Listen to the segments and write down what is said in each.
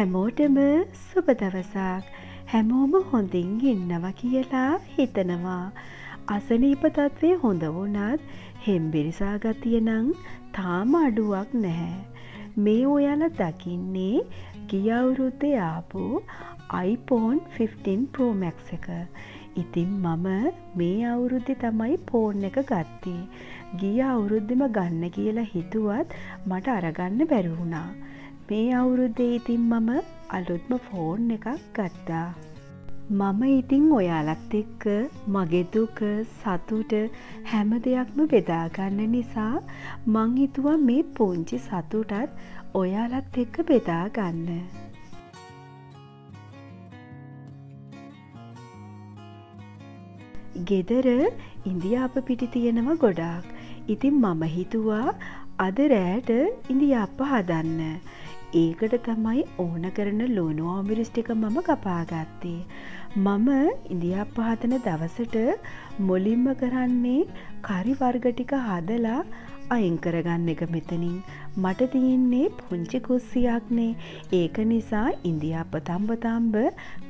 හැමෝටම සුබ දවසක් හැමෝම හොඳින් ඉන්නව කියලා හිතනවා. අසනීප තත්ත්වය හොඳ වුණත් හෙම්බිරිසාගතිය නං තාම අඩුවක් නැහැ. මේ ඔයාල දකින්නේ ගියවුරුද්දේ ආපු iPhone 15 Promax එක. ඉතින් මම මේ අවුරුද්ධි තමයි ෆෝන් එක ගත්තේ. ගිය අවුරුද්ධම ගන්න කියලා හිතුවත් මට අරගන්න බැරිවුණා. මේ අවුරුද්දේ ඉතින් මම අලුත්ම ෆෝන් එකක් ගත්තා. මම ඉතිං ඔයාලත් එක්ක මගෙදුක සතුට හැම දෙයක්ම බෙදාගන්න නිසා මං හිතුවා මේ පුංචි සතුටත් ඔයාලත් එක්ක බෙදාගන්න. ගෙදර ඉන්දියාප පිටි තියෙනව ගොඩාක්. ඉතින් මම හිතුවා අද රෑට ඉන්දියාප්ප හදන්න. ඒකට තමයි ඕන කරන ලෝනු ආමිරිස්ටික මම කපාගත්තේ. මම ඉන්දියාප්ප හදන දවසට මුලින්ම කරන්නේ කරි වර්ගටික හදලා අයින් කරගන්න එක මෙතනින් මට තියෙන්නේ පුංචි කුස්සියක්නේ ඒක නිසා ඉන්දියාප්ප තම්බතම්බ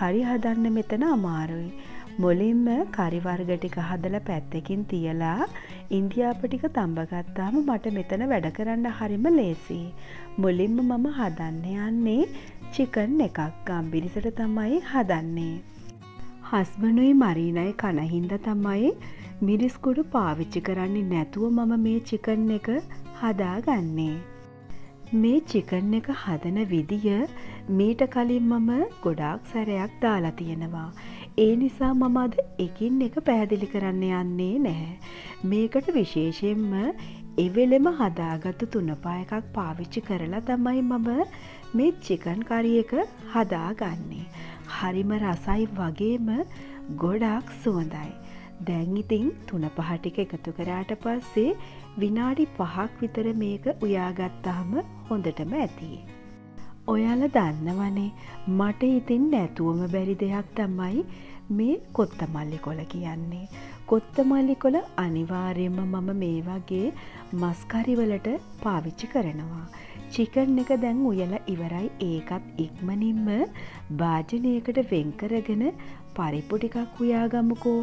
කරි හදන්න මෙතන අමාරුයි. මුලින්ම කරිවර්ග ටික හදල පැත්තකින් තියලා ඉන්දියාපටික තම්බගත්තාම මට මෙතන වැඩ කරන්න හරිම ලේසි. මුලින්ම මම හදන්න යන්නේ චිකන් එකක් ගම්බිරිසට තමයි හදන්නේ. හස්බනුයි මරීනයි කනහින්ද තමයි මිරිස්කුඩු පාවිච්චි කරන්නේ නැතුව මම මේ චිකන් එක හදාගන්නේ. මේ චිකන් එක හදන විදිය මීට කලින් මම ගොඩාක් සැරයක් දාලා තියෙනවා. ඒ නිසා මම අද එකින් එක පැහැදිලි කරන්න යන්නේ නැහැ. මේකට විශේෂයෙන්ම එවෙලෙම හදාගත්තු තුනපා එකක් පාවිච්චි කරලා තමයි මම මේ චිකන් කරි එක හදාගන්නේ. හරිම රසයි වගේම ගොඩාක් සුවඳයි. දැන් ඉතින් තුන පහටික එකතු කරාට පස්සේ විනාඩි පහක් විතර මේක උයාගත්තාම හොඳටම ඇති. ඔයාල දන්නවනේ මට ඉතින් නැතුවම බැරි දෙයක් තමයි මේ කොත්තමල්ලි කොල කියන්නේ. කොත්තමල්ලි කොල අනිවාර්යම මම මේ වගේ මස්කරිවලට පාවිච්චි කරනවා. චිකන් එක දැන් උයල ඉවරයි ඒකත් ඉක්මනින්ම භාජනයකට වෙන්කරගෙන පරිප්පු ටිකක් උයාගම්මකෝ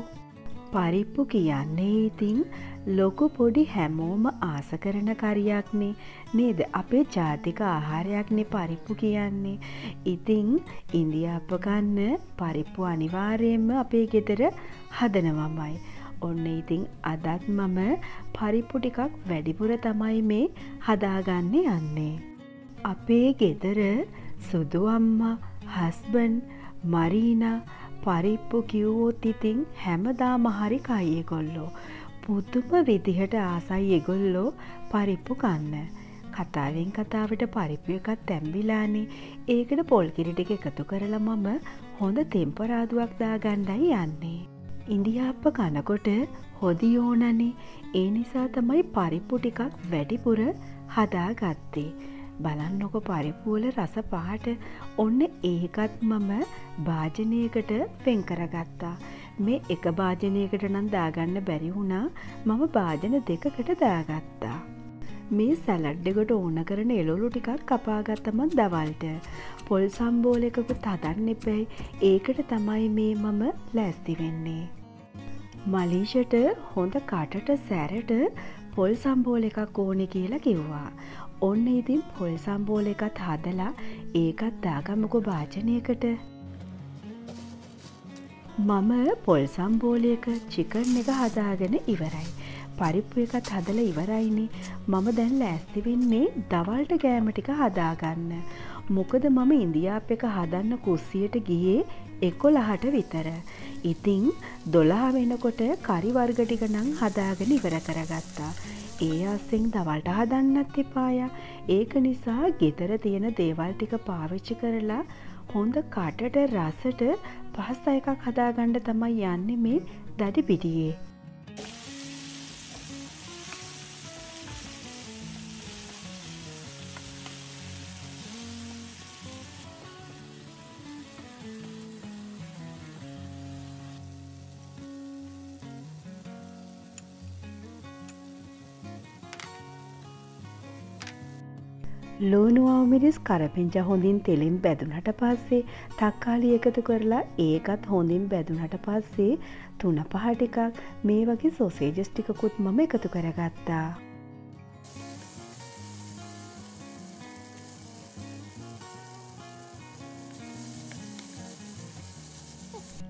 පරිප්පු කියන්නේ ඉතිං ලොකු පොඩි හැමෝම ආස කරන කරියක්නේ නේද අපේ ජාතික ආහාරයක්නෙ පරිප්පු කියන්නේ. ඉතිං ඉන්දියාපගන්න පරිප්පු අනිවාරයෙන්ම අපේ ගෙදර හදනවමයි. ඔන්න ඉතිං අදත් මම පරිප්පු ටිකක් වැඩිපුර තමයි මේ හදාගන්න යන්නේ. අපේ ගෙදර සුදු අම්මා හස්බන් මරීනා පරිප්පු කිව්වොත් ඉතිං හැමදා මහරි කයි එගොල්ලෝ. පුදුම විදිහට ආසයි එගොල්ලෝ පරිප්පු කන්න. කතාවෙන් කතාවට පරිප්පු එකත් තැම්බිලානේ ඒකට පොල්කිරිටික එකතු කරලා මම හොඳ තෙම්පරාදුවක් දාගණ්ඩයි යන්නේ. ඉන්දියාප්ප කනකොට හොදියෝනනේ ඒ නිසා තමයි පරිප්පු ටිකක් වැඩිපුර හදාගත්තේ. බලන්නොක පරිප්පුවල රස පහට ඔන්න ඒකත් මම භාජනයකට වෙන්කරගත්තා. මේ එක භාජනයකට නම් දාගන්න බැරි වුණා මම භාජන දෙකකට දාගත්තා. මේ සැලඩ්ඩකට ඕන කරන එලොලු ටිකක් කපාගත්තමත් දවල්ට. පොල් සම්බෝල එකකුත් හදන්න එපැයි ඒකට තමයි මේ මම ලැස්ති වෙන්නේ. මලීෂට හොඳ කටට සැරට පොල් සම්බෝල එකක් ඕනෙ කියලා කිව්වා. ඔන්න ඉතින් පොල් සම්බෝල එකත් හදලා ඒකත් දාගමකො භාජනයකට මම පොල් සම්බෝලයක චිකන් එක හදාගෙන ඉවරයි. පරිප්පු එකත් හදල ඉවරයිනි මම දැන් ලෑස්ති වෙන්නේ දවල්ට ගෑම ටික හදාගන්න. මොකද මම ඉන්දියාප එක හදන්න කුස්සියට ගියේ එකො ලහට විතර. ඉතිං දොලා වෙනකොට කරිවර්ගටික නං හදාගෙන ඉවර කරගත්තා. ඒ අස්සෙන් දවල්ට හදන්නත් එපාය ඒක නිසා ගෙදර තියෙන දේවල් ටික පාවිච්චි කරලා හොඳ කටට රසට පහස් අයකක් හදාගණ්ඩ තමයි යන්න මේ දඩි පිටියේ. ලෝනුවමිරිස් කරපිංච හොඳින් තෙලින් බැදුනට පස්සේ තක්කාලි එකතු කරලා ඒකත් හොඳින් බැදුනට පස්සේ තුන පහටිකක් මේ වගේ සෝසේජස්ටිකකුත් මම එකතු කරගත්තා.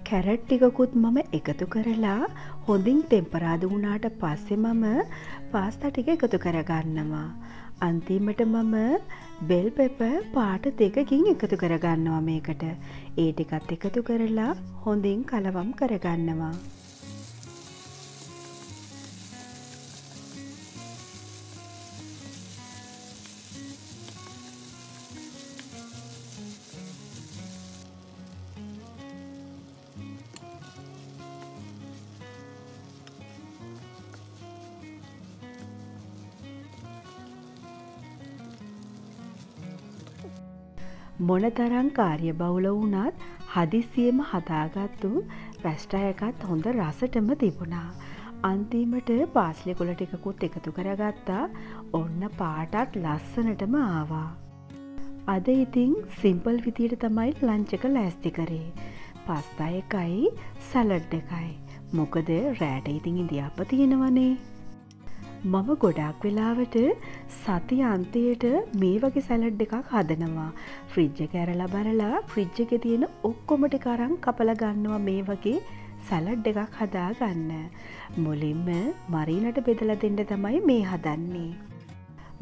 කැරට් ටිකකුත් මම එකතු කරලා හොඳින් ටෙම්පරාද වුණාට පස්සෙ මම පාස්තා ටික එකතු කරගන්නවා. අන්තිමට මම බෙල් පෙප පාට දෙකකින් එකතු කරගන්නවා මේකට. ඒ ටිකත් එකතු කරලා හොඳින් කලවම් කරගන්නවා. මොන තරං කාර්ය බවුල වුණත් හදිසියම හදාගත්තු රැස්ටයකත් හොඳ රසටම තිබුණා. අන්තිමට පාස්ලි කොල ටිකකුත් එකතු කරගත්තා ඔන්න පාටත් ලස්සනටම ආවා. අද ඉතිං සිම්පල් විදියට තමයි ලංචක ලෑස්ති කරේ. පස්තා එකයි සැලඩ් එකයි. මොකද රෑට ඉතිං ඉදිියාප තියෙනවනේ. මම ගොඩක් වෙලාවට සති අන්තයට මේ වගේ සැලඩ් එකක් හදනවා. ෆ්‍රිජ්ජ කැරලා බරලා ෆ්‍රිජ්ජක තියෙන ඔක්කොමටි කරං කපල ගන්නවා මේ වගේ සැලඩ් එකක් හදා ගන්න මුලින්ම මරීනට බෙදල දෙන්න තමයි මේ හදන්නේ.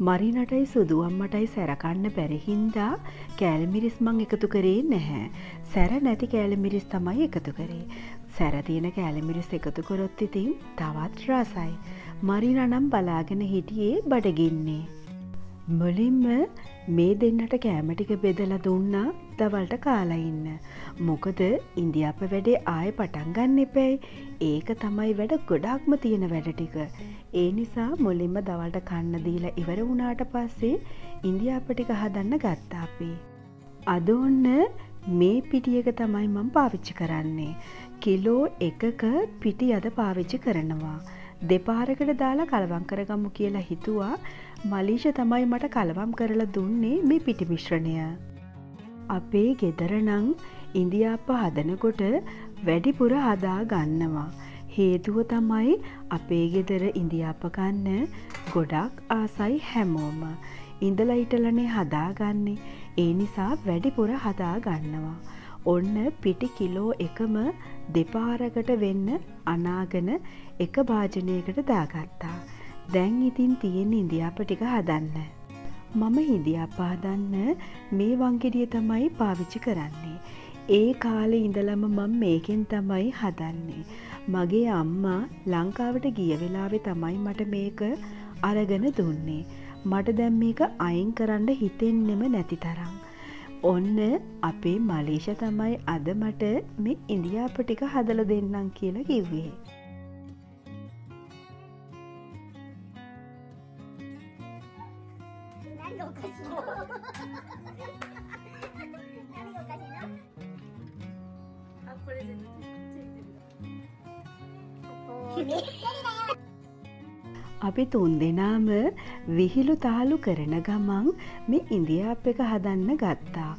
මරිනටයි සුදුවම්මටයි සැරකන්න පැරහින්දා කෑල්මිරිස් මං එකතු කරේ නැහැ. සැර නැති කෑලමිරිස් තමයි එකතු කරේ. සැරතියන කෑලමිරිස් එකතු කොරොත් ඉතින් තවත් රසයි. මරිනනම් බලාගෙන හිටියේ බඩගින්නේ. මුලින්ම මේ දෙන්නට කෑමටික බෙදල දුන්නා දවල්ට කාලඉන්න. මොකද ඉන්දියාප වැඩේ ආය පටන් ගන්න එපැයි ඒක තමයි වැඩ ගොඩක්ම තියෙන වැඩ ටික. ඒ නිසා මුලින්ම දවල්ට කන්න දීලා ඉවර වුණාට පස්සේ ඉන්දියාපටික හදන්න ගත්තාපේ. අද ඔන්න මේ පිටියක තමයි මම පාවිච්චි කරන්නේ. කිලෝ එකක පිටි අද පාවිච්චි කරනවා. දෙපාරකට දාලා කලවම් කරගම්මු කියලා හිතුවා මලීෂ තමයි මට කලවම් කරලා දුන්නේ මේ පිටිමිශ්‍රණය. අපේ ගෙදරනං ඉන්දියාප්ප හදනකොට වැඩිපුර හදා ගන්නවා. හේතුව තමයි අපේ ගෙදර ඉන්දියාප ගන්න ගොඩක් ආසයි හැමෝම. ඉඳලා හිටලනේ හදාගන්නේ ඒ නිසා වැඩිපුර හදා ගන්නවා. ඔන්න පිටි කිලෝ එකම දෙපාරකට වෙන්න අනාගන එක භාජනයකට දාගත්තා. දැන් ඉතින් තියෙන ඉන්දියාප ටික හදන්න. මම හිදියාප හදන්න මේ වංගෙඩිය තමයි පාවිච්චි කරන්නේ. ඒ කාලෙ ඉඳලම මම මේකෙන් තමයි හදන්නේ. මගේ අම්මා ලංකාවට ගිය වෙලාවෙ තමයි මට මේක අරගෙන දුන්නේ. මට දැම් මේක අයින් කරන්න හිතෙන්නෙම නැති තරම්. ඔන්න අපේ මලේෂ තමයි අද මට මේ ඉන්දියාප ටික හදල දෙන්නම් කියලා කිව්වේ. අපි තුන් දෙනාම විහිළු තාලු කරන ගමන් මේ ඉන්දියාප් එක හදන්න ගත්තා.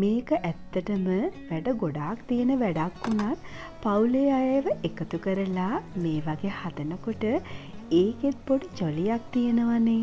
මේක ඇත්තටම වැඩ ගොඩාක් තියෙන වැඩක් වුණත් පවුලේ අයව එකතු කරලා මේ වගේ හදනකොට ඒකෙත් පොඩි චොලියක් තියෙනවනේ.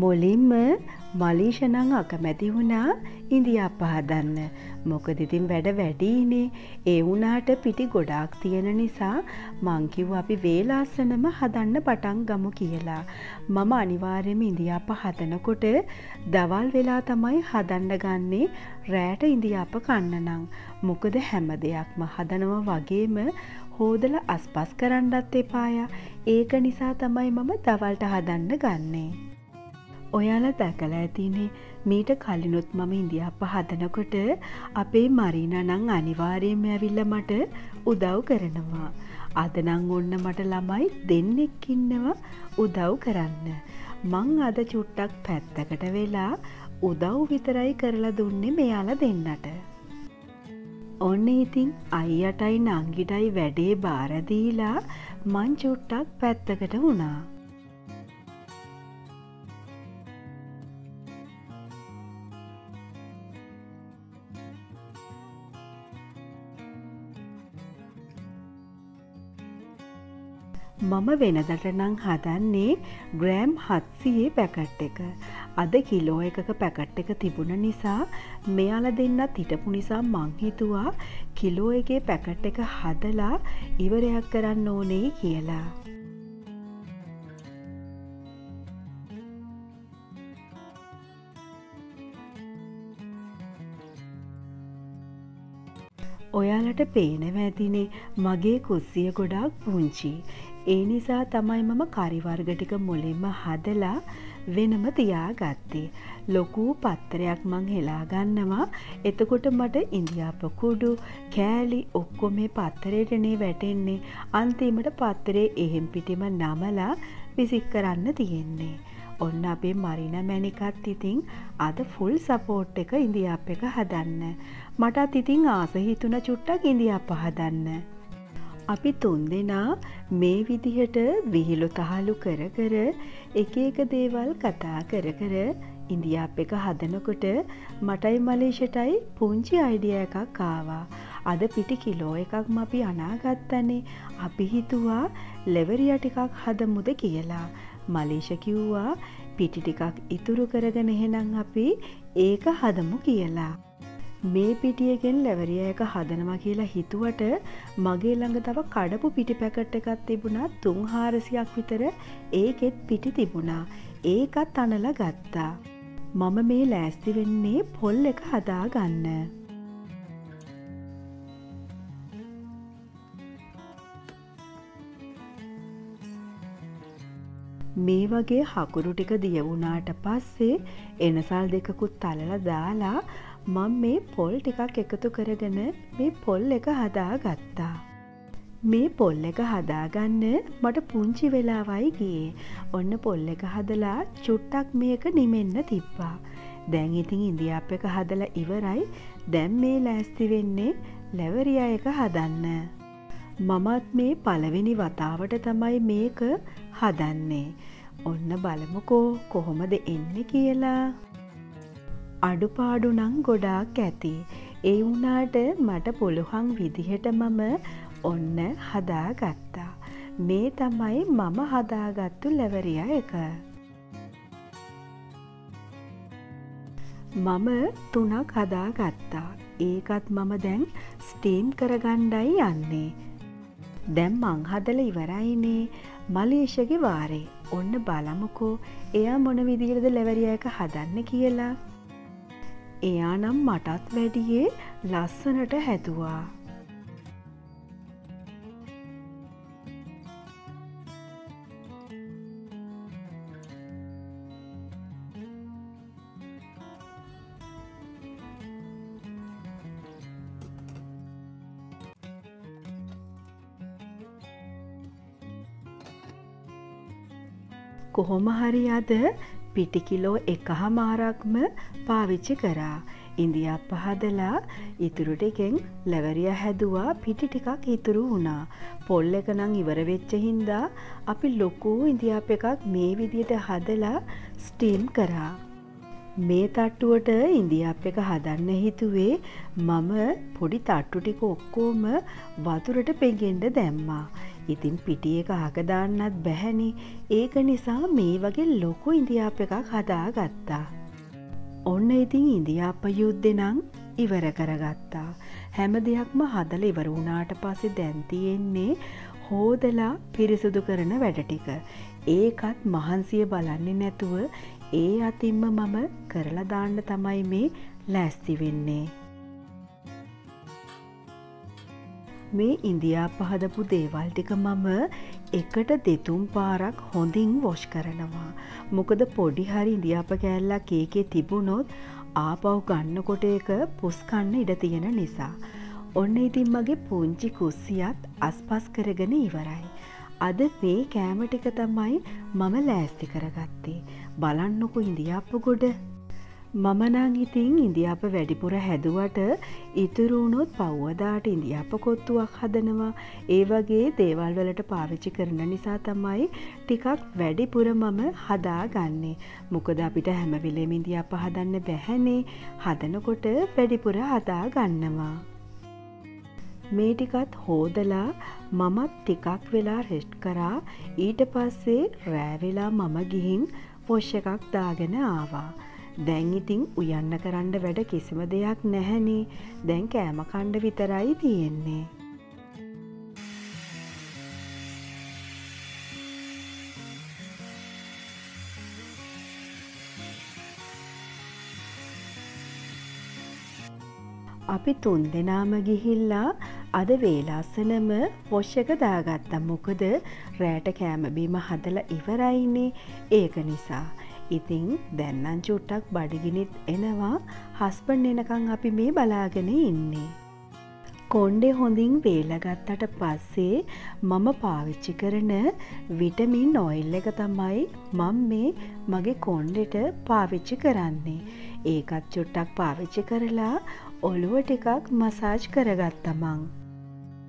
මුලින්ම මලීෂනං අකමැති වුණා ඉන්දියාප්ප හදන්න. මොකද ඉතින් වැඩ වැඩීනේ ඒ වුණාට පිටි ගොඩාක් තියෙන නිසා මංකිව් අපි වේලාසනම හදන්න පටන් ගමු කියලා. මම අනිවාර්යම ඉන්දියාප හදනකොට දවල් වෙලා තමයි හදන්න ගන්නේ රෑට ඉන්දියාප කන්නනං. මොකද හැම දෙයක්ම හදනව වගේම හෝදල අස්පස් කරන්නත් එපාය ඒක නිසා තමයි මම දවල්ට හදන්න ගන්නේ. ඔයාල දැකල ඇතිනේ මීට කලිනුත් මම ඉන්දියාප්ප හදනකොට අපේ මරීනනං අනිවාරයෙන්ම ඇවිල්ල මට උදව් කරනවා. අදනං ඔන්න මට ළමයි දෙන්නෙක්කින්නවා උදව් කරන්න. මං අද චුට්ටක් පැත්තකට වෙලා උදව් විතරයි කරලා දුන්නේ මෙයාල දෙන්නට. ඔන්න ඉතින් අයියටයි නංගිටයි වැඩේ බාරදීලා මං චුට්ටක් පැත්තකට වුණා. මම වෙනදට නං හදන්නේ ග්‍රෑම් හත්සියේ පැකට් එක. අද කිලෝ එකක පැකට් එක තිබුණ නිසා මෙයාල දෙන්නත් හිටපු නිසා මංහිතුවා කිලෝ එකේ පැකට් එක හදලා ඉවරයක් කරන්න ඕනෙයි කියලා. ඔයාලට පේනව ඇතිනේ මගේ කුස්සිය ගොඩාක් පුංචි. ඒ නිසා තමයි මම කරිවර්ගටික මුලින්ම හදලා වෙනම තියා ගත්තේ. ලොකූ පත්තරයක් මං හෙලාගන්නවා එතකොට මට ඉන්දියාපකුඩු කෑලි ඔක්කො මේ පත්තරයටනේ වැටෙන්නේ අන්තිමට පත්තරේ එහෙම් පිටිම නමලා විසික් කරන්න තියෙන්නේ. ඔන්න අපේ මරින මැනිකත් ඉතිං අද ෆුල් සපෝට් එක ඉන්දියාප් එක හදන්න. මටත් ඉතිං ආසහිතුන චුට්ටක් ඉන්දියාප හදන්න. අපි තුන් දෙනා මේ විදිහට විහිලු තහලු කර කර එක එක දේවල් කතා කර කර ඉන්දියාප් එක හදනකොට මටයි මලේෂටයි පුංචි අයිඩිය එකක් කාවා. අද පිටි කිලෝ එකක් අපි අනාගත්තනේ අපි හිතුවා ලෙවරිය ටිකක් හදමුද කියලා. මලේෂ කිව්වා පිටි ටිකක් ඉතුරු කරගෙන එහෙනම් අපි ඒක හදමු කියලා. මේ පිටියගෙන් ලැවරිය එක හදනවා කියලා හිතුවට මගේ ළඟ තව කඩපු පිටි පැකට් එකක් තිබුණා තුන් හාරසියක් විතර ඒකෙත් පිටි තිබුණා ඒකත් අනල ගත්තා. මම මේ ලෑස්ති වෙන්නේ පොල් එක හදාගන්න. මේ වගේ හකුරු ටික දියවුණාට පස්සේ එනසල් දෙකකුත් තලල දාලා මං මේ පොල් ටිකක් එකතු කරගෙන මේ පොල් එක හදා ගත්තා. මේ පොල් එක හදාගන්න මට පුංචි වෙලාවයි ගියේ ඔන්න පොල් එක හදලා චුට්ටක් මේක නිමෙන්න තිබ්බා. දැන් ඉතින් ඉන්දියාප් එක හදල ඉවරයි දැම් මේ ලෑස්ති වෙන්නේ ලැවරිය එක හදන්න. මමත් මේ පළවෙනි වතාවට තමයි මේක හදන්නේ. ඔන්න බලමුකෝ කොහොමද එන්න කියලා. අඩුපාඩු නං ගොඩාක් ඇති. ඒ වුනාට මට පුළුවන් විදිහට මම ඔන්න හදාගත්තා. මේ තමයි මම හදාගත්තු ලැවරිය එක. මම තුනක් හදාගත්තා. ඒකත් මම දැන් ස්ටීම් කරගණ්ඩයි යන්නේ. දැම් මං හදල ඉවරයිනේ මලේෂගේ වාරේ ඔන්න බලමුකෝ එයා මොන විදිරද ලැවරිය එක හදන්න කියලා. එයා නම් මටත් වැඩියේ ලස්සනට හැතුවා. කොහොම හරි අද පිටිකිලෝ එක හමාරක්ම පාවිච්චි කරා. ඉන්දියාප්ප හදලා ඉතුරුටිකෙන් ලැවරිය හැදවා පිටි ටිකක් ඉතුරු වුණා. පොල් එක නං ඉවරවෙච්ච හින්දා අපි ලොකූ ඉන්දියාප එකක් මේ විදියට හදලා ස්ටීම් කරා. මේ තට්ටුවට ඉන්දියාප් එක හදන්න හිතුවේ මම පොඩි තට්ටු ටික ඔක්කෝම වතුරට පෙගෙන්ඩ දැම්මා. ඉතින් පිටිය එක අකදාන්නත් බැහැනි ඒක නිසා මේ වගේ ලොකු ඉන්දියාප එකක් හදා ගත්තා. ඔන්න ඉතින් ඉන්දියාප යුද්ධෙනං ඉවර කරගත්තා. හැම දෙයක්ම හදල ඉවර වුණාට පස්සේ දැන්තියෙන්නේ හෝදලා පිරිසුදු කරන වැඩටික. ඒකත් මහන්සිය බලන්නේ නැතුව ඒ අතින්ම මම කරලා දාන්න තමයි මේ ලැස්ති වෙන්නේ. මේ ඉන්දියා පහදපු දේවල් ටික මම එකට දෙතුම් පාරක් හොඳින් වොෂ් කරනවා. මොකද පොඩි හරි ඉදිියාප කෑල්ලක් ඒකේ තිබුණොත් ආපව් ගන්නකොට එක පුස්කන්න ඉඩ තියෙන නිසා. ඔන්න ඉතින් මගේ පුංචි කුස්සියත් අස්පස් කරගෙන ඉවරයි. අද මේ කෑමටික තමයි මම ලෑස්ති කරගත්තේ. බලන්නකු ඉදිියාප්ප ගොඩ මම නං ඉතින් ඉන්දියාප වැඩිපුර හැදුවට ඉතුරුණොත් පව්වදාට ඉන්දියාප කොත්තුවක් හදනවා ඒ වගේ දේවල් වලට පාවිච්චි කරන නිසා තමයි ටිකක් වැඩිපුර මම හදා ගන්නේ මොකද අපිට හැමවිලේම ඉන්දියාප හදන්න බැහැනේ හදනකොට වැඩිපුර හදා ගන්නවා. මේ ටිකත් හෝදලා මමත් ටිකක් වෙලා රෙස්ට් කරා ඊට පස්සේ රෑවෙලා මම ගිහින් පොෂ්ෂ එකක් දාගෙන ආවා. දැන් ඉතිං උයන්න කරන්න වැඩ කිසිම දෙයක් නැහැනේ දැන් කෑම කණ්ඩ විතරයි තියෙන්නේ. අපි තුන් දෙනාම ගිහිල්ලා අද වේලාසනම පොෂ්ෂක දාගත්තා මොකද රෑට කෑමබීම හදල ඉවරයින්නේ ඒක නිසා. ඉතිං දැන්නන් චුට්ටක් බඩිගිනිත් එනවා හස්බන් එනකං අපි මේ බලාගෙන ඉන්නේ. කොන්්ඩෙ හොඳින් වේලගත්තට පස්සේ මම පාවිච්චි කරන විටමින් ඔයිල් එක තමයි මං මේ මගේ කොන්්ඩෙට පාවිච්චි කරන්නේ. ඒකත් චුට්ටක් පාවිච්චි කරලා ඔළුව ටිකක් මසාජ් කරගත්තමං.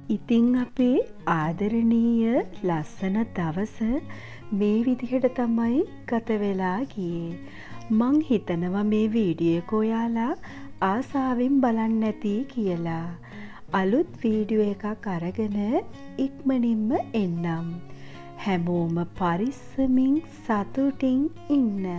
ඉතිං අපේ ආදරණීය ලස්සන දවස මේ විදිහට තමයි ගතවෙලා ගියේ. මං හිතනවා මේ වීඩියකෝ යාලා ආසාාවෙන් බලන්න ඇති කියලා. අලුත් වීඩියෝ එකක් අරගෙන ඉක්මනින්ම එන්නම්. හැමෝම පරිස්සමින් සතුටින් ඉන්න.